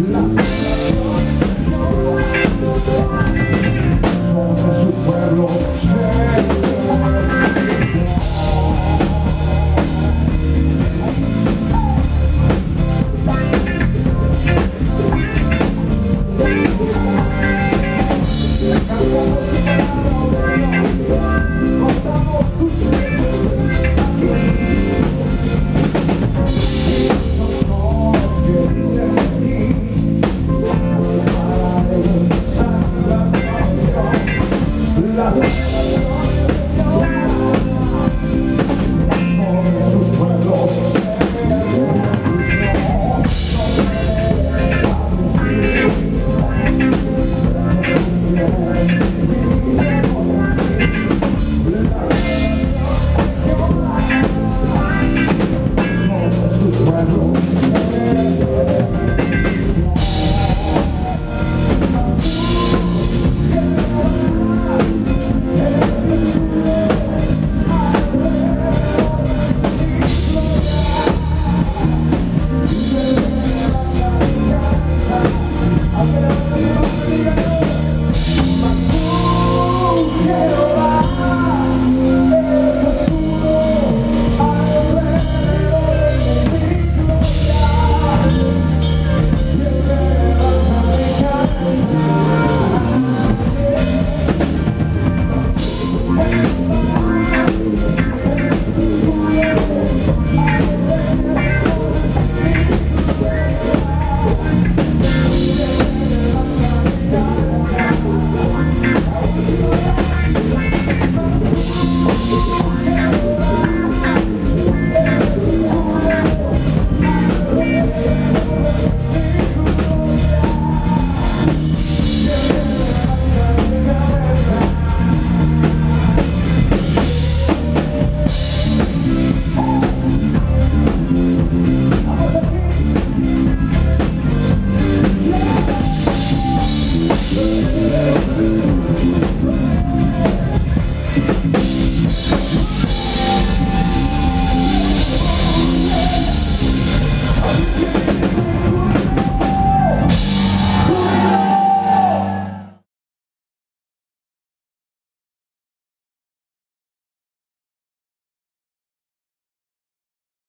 な。